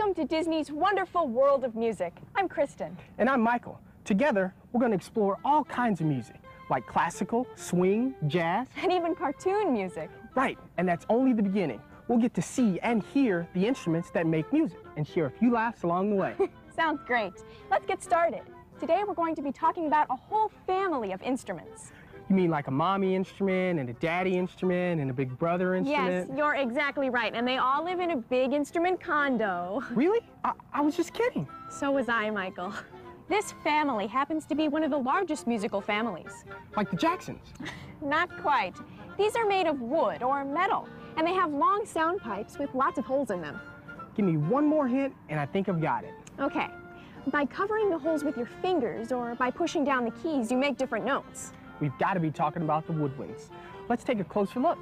Welcome to Disney's wonderful world of music. I'm Kristen. And I'm Michael. Together, we're going to explore all kinds of music, like classical, swing, jazz. And even cartoon music. Right, and that's only the beginning. We'll get to see and hear the instruments that make music and share a few laughs along the way. Sounds great. Let's get started. Today we're going to be talking about a whole family of instruments. You mean like a mommy instrument and a daddy instrument and a big brother instrument? Yes, you're exactly right. And they all live in a big instrument condo. Really? I, I was just kidding. So was I, Michael. This family happens to be one of the largest musical families. Like the Jacksons? Not quite. These are made of wood or metal, and they have long sound pipes with lots of holes in them. Give me one more hint, and I think I've got it. Okay. By covering the holes with your fingers or by pushing down the keys, you make different notes we've got to be talking about the woodwinds. Let's take a closer look.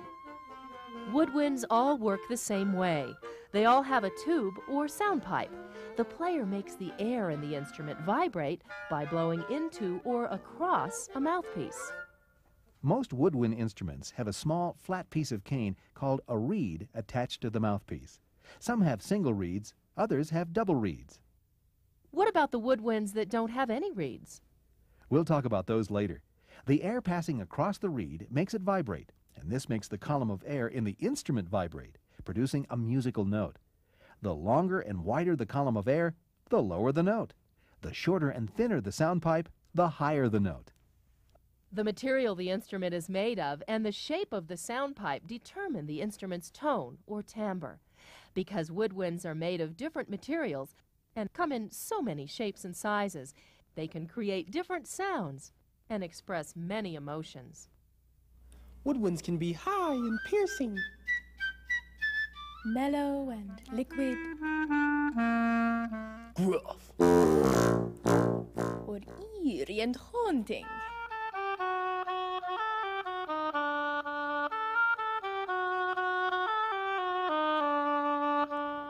Woodwinds all work the same way. They all have a tube or sound pipe. The player makes the air in the instrument vibrate by blowing into or across a mouthpiece. Most woodwind instruments have a small, flat piece of cane called a reed attached to the mouthpiece. Some have single reeds, others have double reeds. What about the woodwinds that don't have any reeds? We'll talk about those later. The air passing across the reed makes it vibrate, and this makes the column of air in the instrument vibrate, producing a musical note. The longer and wider the column of air, the lower the note. The shorter and thinner the sound pipe, the higher the note. The material the instrument is made of and the shape of the sound pipe determine the instrument's tone or timbre. Because woodwinds are made of different materials and come in so many shapes and sizes, they can create different sounds and express many emotions. Woodwinds can be high and piercing, mellow and liquid, gruff, or eerie and haunting.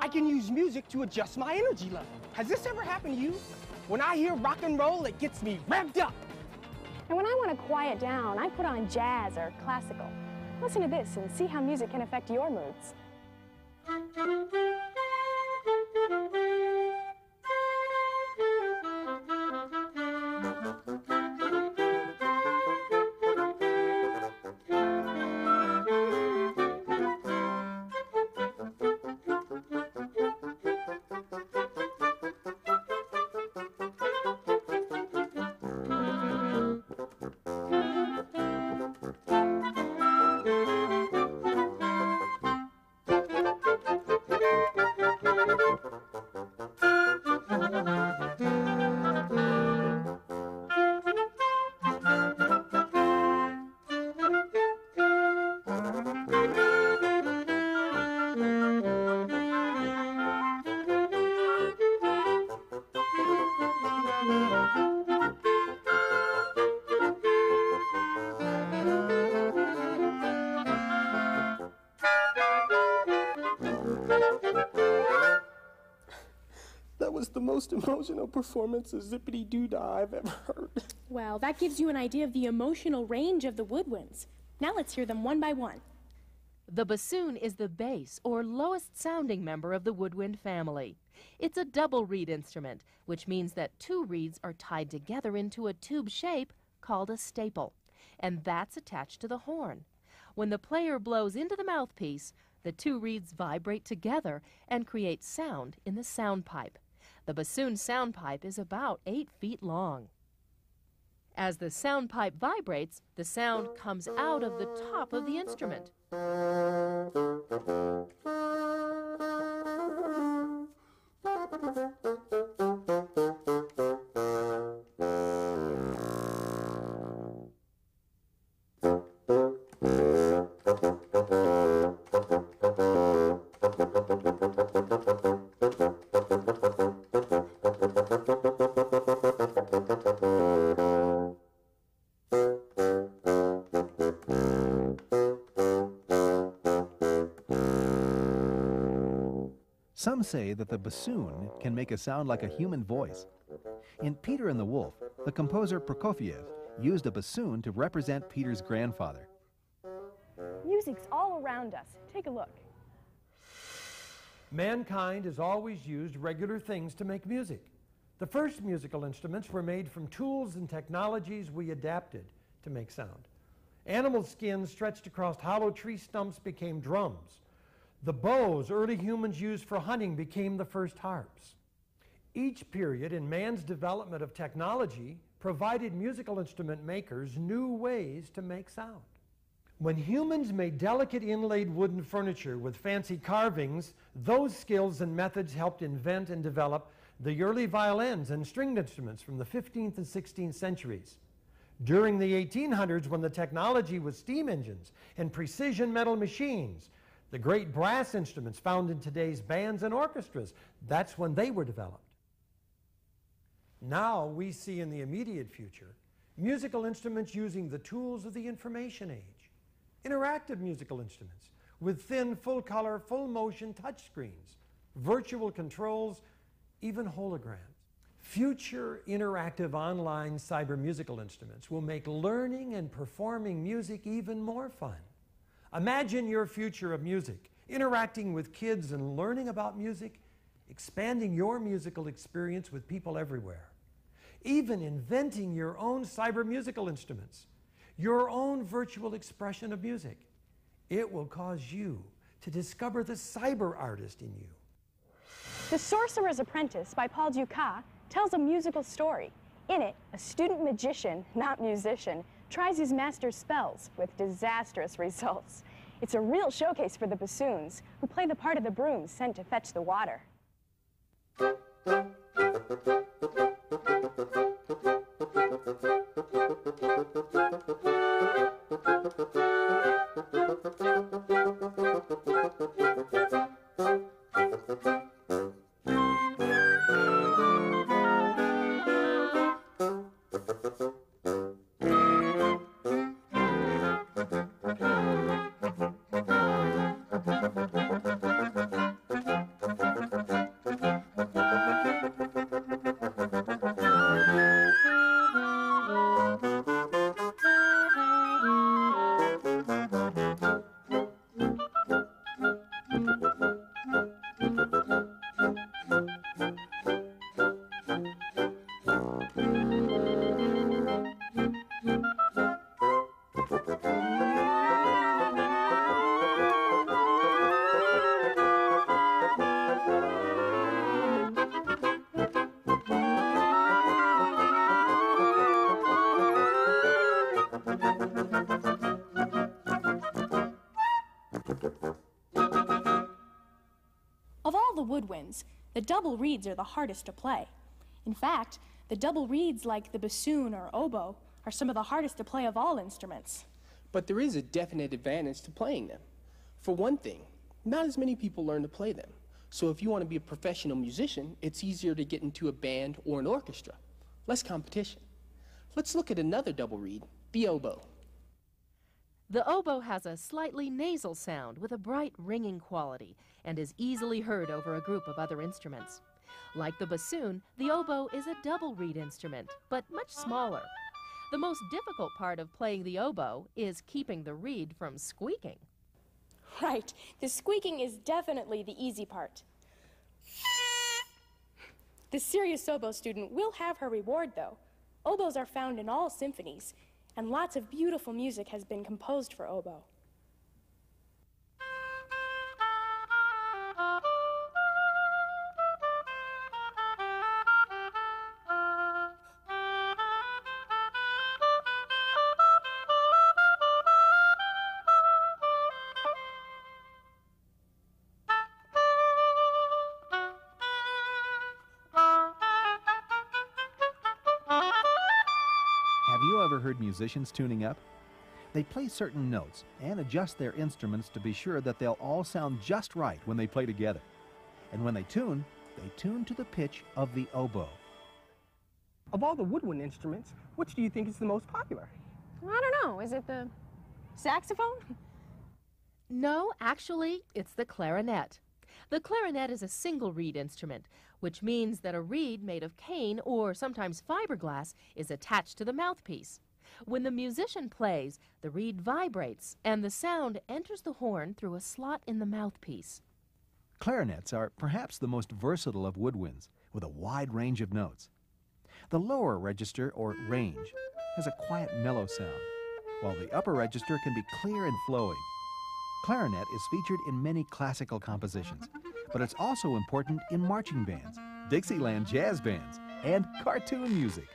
I can use music to adjust my energy level. Has this ever happened to you? When I hear rock and roll, it gets me revved up. And when I want to quiet down, I put on jazz or classical. Listen to this and see how music can affect your moods. Most emotional performance of Zip-a-Dee-Doo-Dah I've ever heard. Well, that gives you an idea of the emotional range of the woodwinds. Now let's hear them one by one. The bassoon is the bass or lowest sounding member of the woodwind family. It's a double reed instrument, which means that two reeds are tied together into a tube shape called a staple, and that's attached to the horn. When the player blows into the mouthpiece, the two reeds vibrate together and create sound in the sound pipe. The bassoon sound pipe is about 8 feet long. As the sound pipe vibrates, the sound comes out of the top of the instrument. Say that the bassoon can make a sound like a human voice. In Peter and the Wolf, the composer Prokofiev used a bassoon to represent Peter's grandfather. Music's all around us. Take a look. Mankind has always used regular things to make music. The first musical instruments were made from tools and technologies we adapted to make sound. Animal skins stretched across hollow tree stumps became drums. The bows early humans used for hunting became the first harps. Each period in man's development of technology provided musical instrument makers new ways to make sound. When humans made delicate inlaid wooden furniture with fancy carvings, those skills and methods helped invent and develop the early violins and stringed instruments from the 15th and 16th centuries. During the 1800s, when the technology was steam engines and precision metal machines, the great brass instruments found in today's bands and orchestras, that's when they were developed. Now we see in the immediate future musical instruments using the tools of the information age, interactive musical instruments with thin, full color, full motion touchscreens, virtual controls, even holograms. Future interactive online cyber musical instruments will make learning and performing music even more fun. Imagine your future of music, interacting with kids and learning about music, expanding your musical experience with people everywhere. Even inventing your own cyber musical instruments, your own virtual expression of music. It will cause you to discover the cyber artist in you. The Sorcerer's Apprentice by Paul Dukas tells a musical story. In it, a student magician, not musician, tries his master's spells with disastrous results. It's a real showcase for the bassoons, who play the part of the brooms sent to fetch the water. The double reeds are the hardest to play. In fact, the double reeds like the bassoon or oboe are some of the hardest to play of all instruments. But there is a definite advantage to playing them. For one thing, not as many people learn to play them. So if you want to be a professional musician, it's easier to get into a band or an orchestra. Less competition. Let's look at another double reed, the oboe. The oboe has a slightly nasal sound with a bright ringing quality and is easily heard over a group of other instruments. Like the bassoon, the oboe is a double reed instrument, but much smaller. The most difficult part of playing the oboe is keeping the reed from squeaking. Right, the squeaking is definitely the easy part. The serious oboe student will have her reward, though. Oboes are found in all symphonies, and lots of beautiful music has been composed for oboe. You ever heard musicians tuning up? They play certain notes and adjust their instruments to be sure that they'll all sound just right when they play together. And when they tune, they tune to the pitch of the oboe. Of all the woodwind instruments, which do you think is the most popular? I don't know. Is it the saxophone? No, actually, it's the clarinet. The clarinet is a single reed instrument, which means that a reed made of cane or sometimes fiberglass is attached to the mouthpiece. When the musician plays, the reed vibrates and the sound enters the horn through a slot in the mouthpiece. Clarinets are perhaps the most versatile of woodwinds, with a wide range of notes. The lower register, or range, has a quiet, mellow sound, while the upper register can be clear and flowing. Clarinet is featured in many classical compositions, but it's also important in marching bands, Dixieland jazz bands, and cartoon music.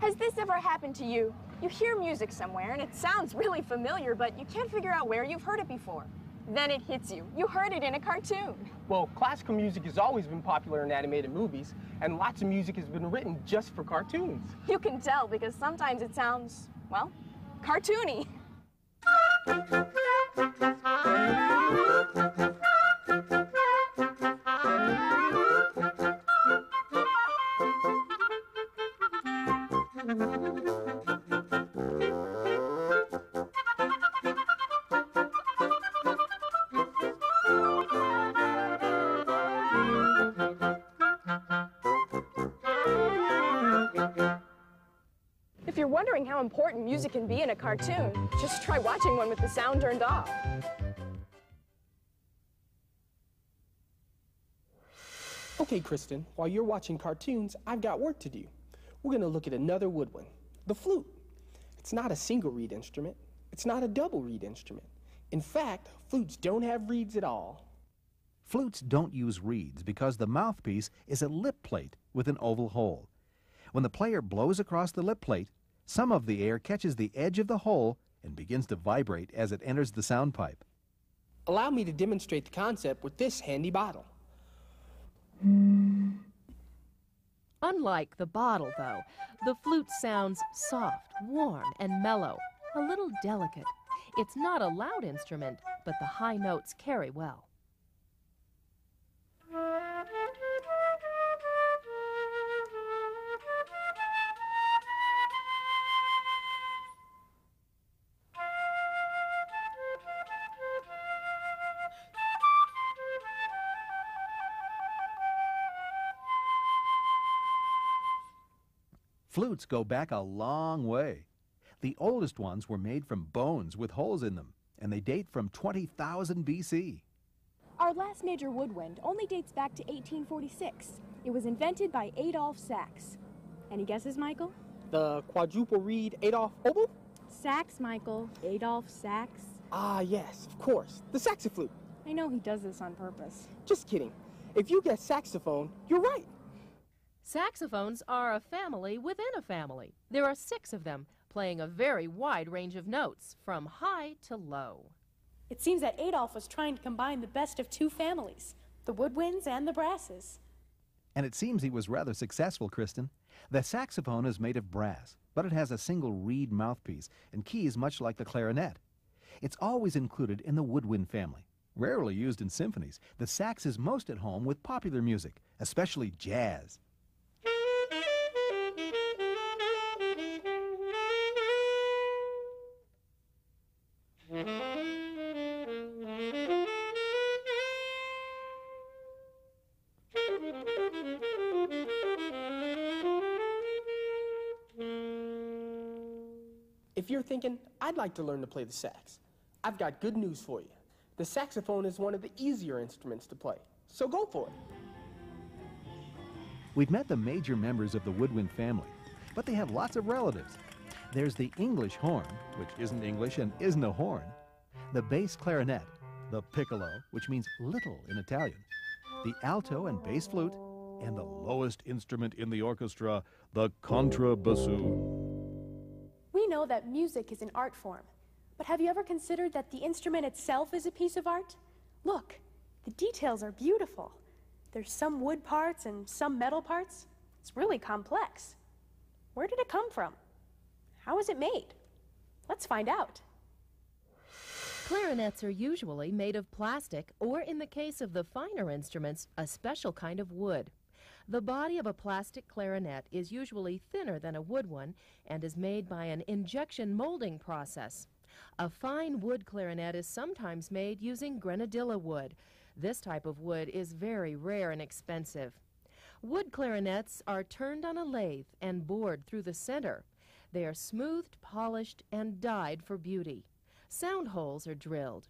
Has this ever happened to you? You hear music somewhere and it sounds really familiar, but you can't figure out where you've heard it before. Then it hits you. You heard it in a cartoon. Well, classical music has always been popular in animated movies, and lots of music has been written just for cartoons. You can tell because sometimes it sounds, well, cartoony. wondering how important music can be in a cartoon, just try watching one with the sound turned off. Okay, Kristen, while you're watching cartoons, I've got work to do. We're going to look at another woodwind, the flute. It's not a single reed instrument, it's not a double reed instrument. In fact, flutes don't have reeds at all. Flutes don't use reeds because the mouthpiece is a lip plate with an oval hole. When the player blows across the lip plate, some of the air catches the edge of the hole and begins to vibrate as it enters the sound pipe. Allow me to demonstrate the concept with this handy bottle. Unlike the bottle, though, the flute sounds soft, warm, and mellow, a little delicate. It's not a loud instrument, but the high notes carry well. Flutes go back a long way. The oldest ones were made from bones with holes in them, and they date from 20,000 BC. Our last major woodwind only dates back to 1846. It was invented by Adolph Sax. Any guesses, Michael? The quadruple reed Adolf Oboe? Sax, Michael. Adolph Sax. Ah, yes, of course. The saxoflute. I know he does this on purpose. Just kidding. If you guess saxophone, you're right. Saxophones are a family within a family. There are six of them, playing a very wide range of notes, from high to low. It seems that Adolf was trying to combine the best of two families the woodwinds and the brasses. And it seems he was rather successful, Kristen. The saxophone is made of brass, but it has a single reed mouthpiece and keys much like the clarinet. It's always included in the woodwind family. Rarely used in symphonies, the sax is most at home with popular music, especially jazz. If you're thinking, I'd like to learn to play the sax, I've got good news for you. The saxophone is one of the easier instruments to play, so go for it. We've met the major members of the woodwind family, but they have lots of relatives. There's the English horn, which isn't English and isn't a horn, the bass clarinet, the piccolo, which means little in Italian, the alto and bass flute, and the lowest instrument in the orchestra, the contrabassoon. We know that music is an art form, but have you ever considered that the instrument itself is a piece of art? Look, the details are beautiful. There's some wood parts and some metal parts. It's really complex. Where did it come from? How was it made? Let's find out. Clarinets are usually made of plastic, or in the case of the finer instruments, a special kind of wood. The body of a plastic clarinet is usually thinner than a wood one and is made by an injection molding process. A fine wood clarinet is sometimes made using grenadilla wood. This type of wood is very rare and expensive. Wood clarinets are turned on a lathe and bored through the center. They are smoothed, polished, and dyed for beauty. Sound holes are drilled.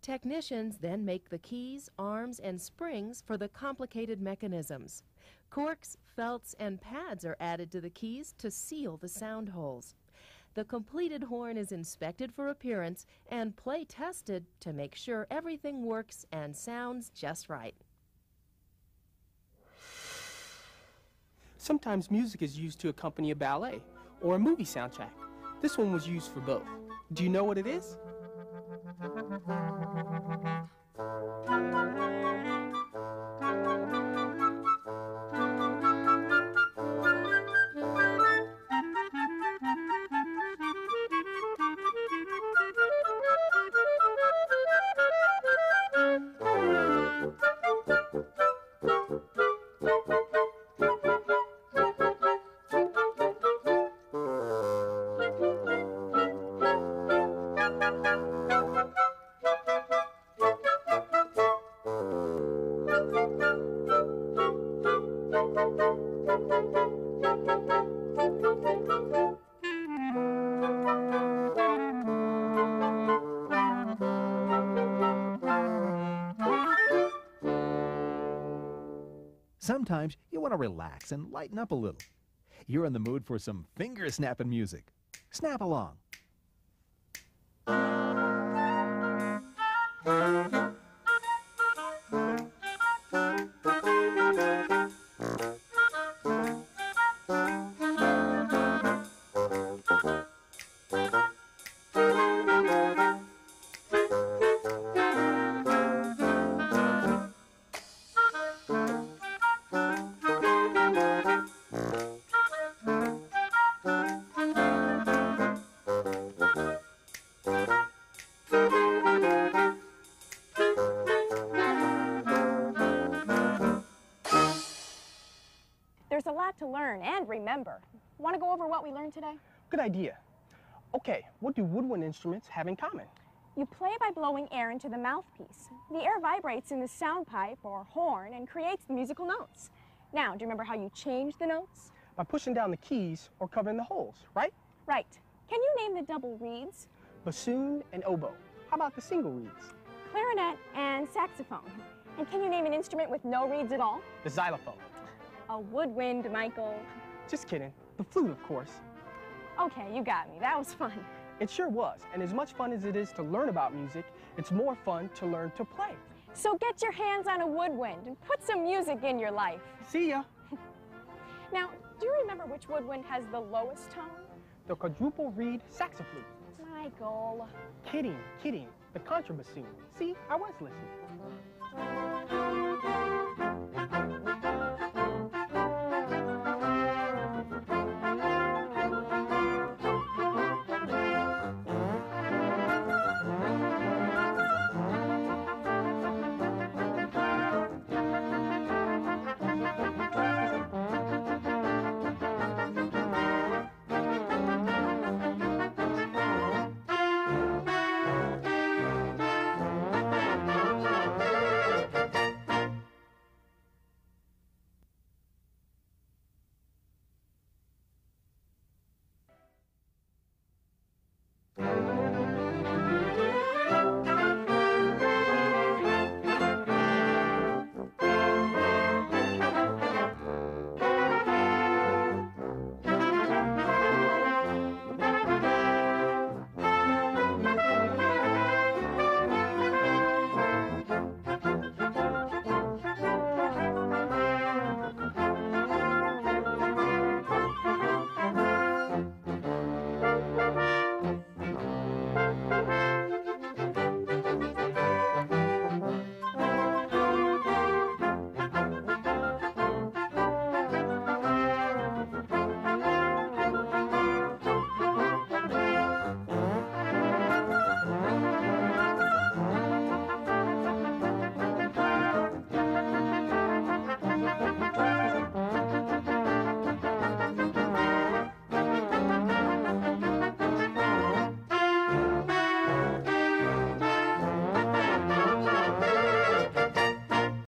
Technicians then make the keys, arms, and springs for the complicated mechanisms. Corks, felts, and pads are added to the keys to seal the sound holes. The completed horn is inspected for appearance and play tested to make sure everything works and sounds just right. Sometimes music is used to accompany a ballet or a movie soundtrack. This one was used for both. Do you know what it is? Sometimes you want to relax and lighten up a little. You're in the mood for some finger snapping music. Snap along. Learn and remember. Want to go over what we learned today? Good idea. Okay, what do woodwind instruments have in common? You play by blowing air into the mouthpiece. The air vibrates in the sound pipe or horn and creates the musical notes. Now, do you remember how you change the notes? By pushing down the keys or covering the holes, right? Right. Can you name the double reeds? Bassoon and oboe. How about the single reeds? Clarinet and saxophone. And can you name an instrument with no reeds at all? The xylophone. A woodwind, Michael. Just kidding. The flute, of course. Okay, you got me. That was fun. It sure was. And as much fun as it is to learn about music, it's more fun to learn to play. So get your hands on a woodwind and put some music in your life. See ya. Now, do you remember which woodwind has the lowest tone? The quadruple reed saxophone. Michael. Kidding, kidding. The contrabassoon. See, I was listening.